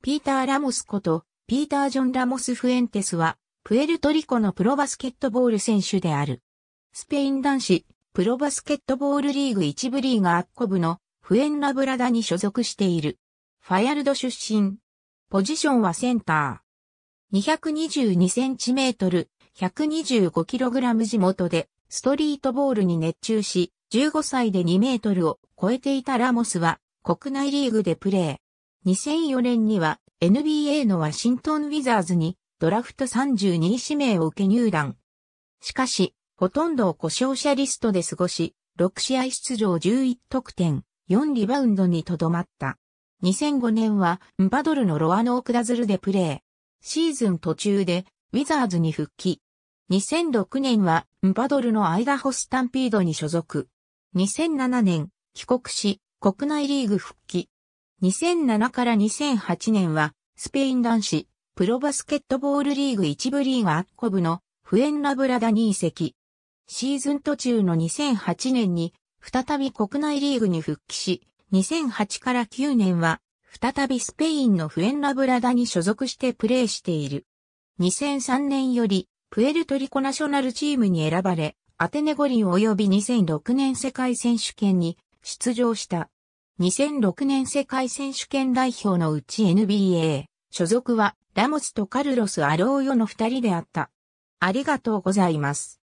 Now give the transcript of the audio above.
ピーター・ラモスこと、ピーター・ジョン・ラモス・フエンテスは、プエルトリコのプロバスケットボール選手である。スペイン男子、プロバスケットボールリーグ一部リーガーアッコ部のフエンラブラダに所属している。ファヤルド出身。ポジションはセンター。222センチメートル、125キログラム地元で、ストリートボールに熱中し、15歳で2メートルを超えていたラモスは、国内リーグでプレー。2004年には NBA のワシントンウィザーズにドラフト32位指名を受け入団。しかし、ほとんどを故障者リストで過ごし、6試合出場11得点、4リバウンドにとどまった。2005年は、ンバドルのロアノークダズルでプレー。シーズン途中で、ウィザーズに復帰。2006年は、ンバドルのアイダホスタンピードに所属。2007年、帰国し、国内リーグ復帰。2007から2008年は、スペイン男子、プロバスケットボールリーグ一部リーガアッコ部のフエンラブラダに移籍。シーズン途中の2008年に再び国内リーグに復帰し、2008から9年は再びスペインのフエンラブラダに所属してプレーしている。2003年よりプエルトリコナショナルチームに選ばれ、アテネ五輪及び2006年世界選手権に出場した。2006年世界選手権代表のうち NBA、所属はラモスとカルロス・アローヨの二人であった。ありがとうございます。